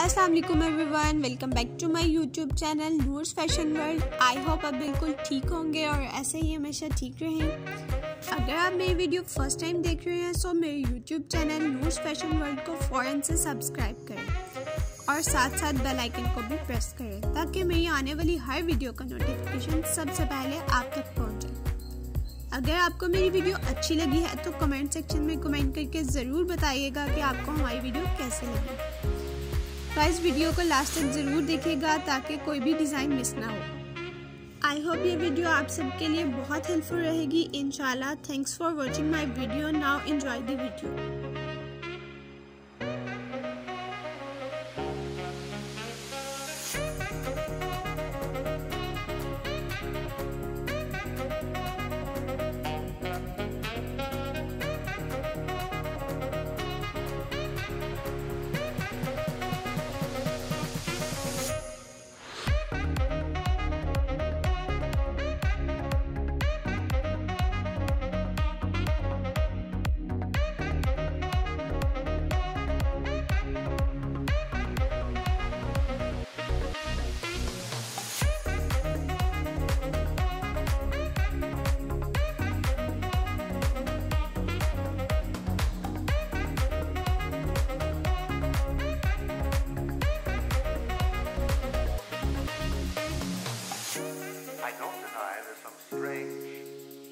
अस्सलाम वालेकुम everyone welcome back to my YouTube channel Noor's fashion world I hope आप बिल्कुल ठीक होंगे और ऐसे ही हमेशा ठीक रहें। अगर आप मेरी वीडियो फ़र्स्ट टाइम देख रहे हैं तो मेरे YouTube channel Noor's fashion world को फ़ौरन से सब्सक्राइब करें। और साथ साथ बेल आइकन को भी प्रेस करें, ताकि मेरी आने वाली हर वीडियो का नोटिफिकेशन सबसे पहले आप तक पहुँचे। अगर आपको मेरी वीडियो अच्छी लगी है तो कमेंट सेक्शन में कमेंट करके ज़रूर बताइएगा कि आपको हमारी वीडियो कैसी लगी। तो इस वीडियो को लास्ट तक ज़रूर देखेगा ताकि कोई भी डिज़ाइन मिस ना हो। आई होप ये वीडियो आप सबके लिए बहुत हेल्पफुल रहेगी। इनशाला thanks for watching my video now enjoy the video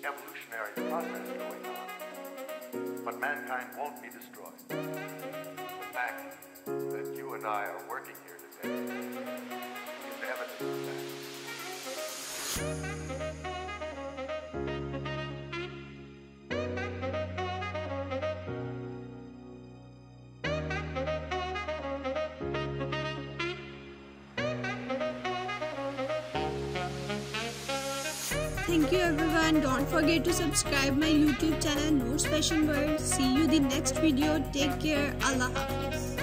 evolutionary process going on. But mankind won't be destroyed. The fact that you and I are working here today is evidence of that. Thank you everyone. Don't forget to subscribe my YouTube channel Noors Fashion World. See you the next video. Take care. Allah Hafiz.